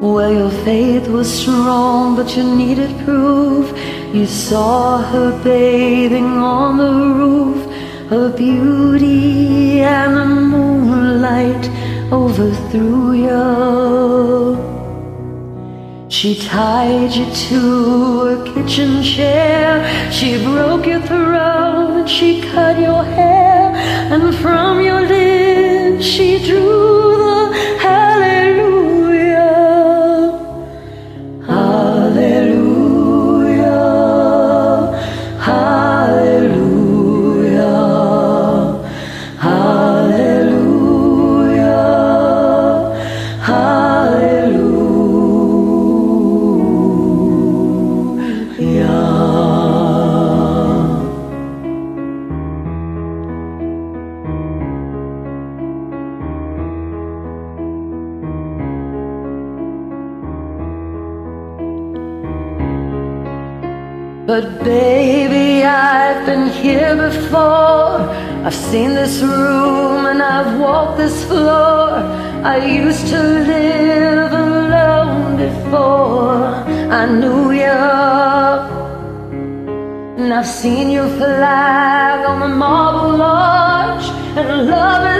Well, your faith was strong, but you needed proof. You saw her bathing on the roof, her beauty and the moonlight overthrew you. She tied you to a kitchen chair. She broke your throat. And she cut your hair. But baby, I've been here before. I've seen this room and I've walked this floor. I used to live alone before I knew you. And I've seen your flag on the marble arch. And love